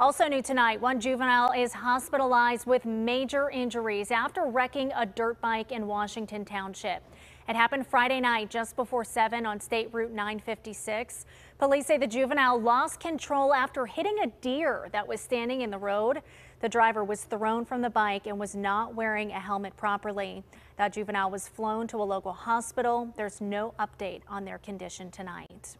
Also new tonight, one juvenile is hospitalized with major injuries after wrecking a dirt bike in Washington Township. It happened Friday night just before 7 on State Route 956. Police say the juvenile lost control after hitting a deer that was standing in the road. The driver was thrown from the bike and was not wearing a helmet properly. That juvenile was flown to a local hospital. There's no update on their condition tonight.